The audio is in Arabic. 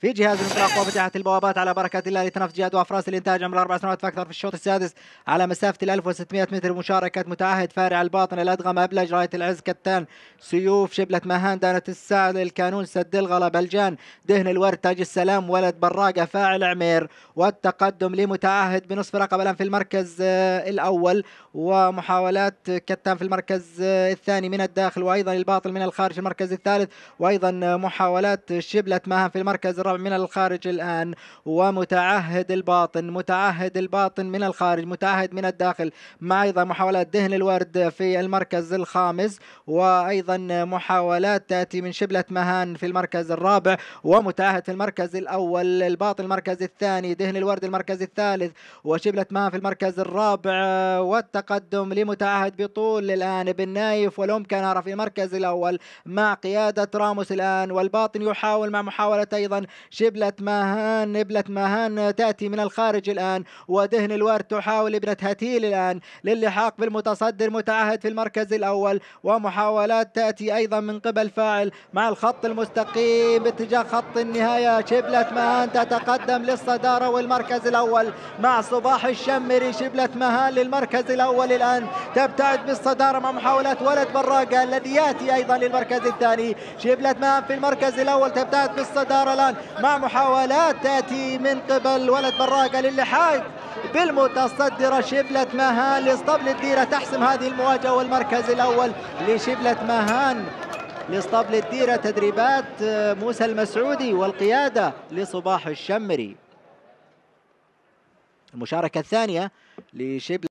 في جهاز الانطلاق وفتحت البوابات على بركة الله لتنافس جياد وأفراس الإنتاج عمر أربع سنوات فأكثر في الشوط السادس على مسافة ال 1600 متر. مشاركة متعهد فارع الباطن الأدغم أبلج راية العز كتان. سيوف شبلة مهان دانة السعد الكانون سد الغلا بلجان. دهن الورد تاج السلام. ولد براقة فاعل عمير. والتقدم لمتعهد بنصف رقبة الآن في المركز آه، الأول. ومحاولات كتان في المركز آه، الثاني من الداخل. وأيضا الباطل من الخارج المركز الثالث. وأيضا محاولات شبلة مهان في المركز الرابع من الخارج الآن ومتعهد الباطن متعهد الباطن من الخارج متعهد من الداخل مع أيضا محاولات دهن الورد في المركز الخامس وأيضا محاولات تأتي من شبلة مهان في المركز الرابع ومتعهد في المركز الأول الباطن المركز الثاني دهن الورد المركز الثالث وشبلة مهان في المركز الرابع والتقدم لمتعهد بطول الآن بن نايف والأمكنارة في المركز الأول مع قيادة راموس الآن والباطن يحاول مع محاولة أيضا شبلة ماهان نبلة ماهان تأتي من الخارج الآن ودهن الورد تحاول ابنة هتيل الآن. للحاق بالمتصدر متعهد في المركز الأول ومحاولات تأتي أيضا من قبل فاعل مع الخط المستقيم باتجاه خط النهاية. شبلة ماهان تتقدم للصدارة والمركز الأول مع صباح الشمري شبلة ماهان للمركز الأول الآن. تبتعد بالصدارة مع محاولات ولد براقة الذي يأتي أيضا للمركز الثاني. شبلة ماهان في المركز الأول تبتعد بالصدارة الآن. مع محاولات تأتي من قبل ولد براقة للحاق بالمتصدرة شبلة مهان لاسطبل الديرة. تحسم هذه المواجهة والمركز الأول لشبلة مهان لاسطبل الديرة. تدريبات موسى المسعودي والقيادة لصباح الشمري. المشاركة الثانية لشبلة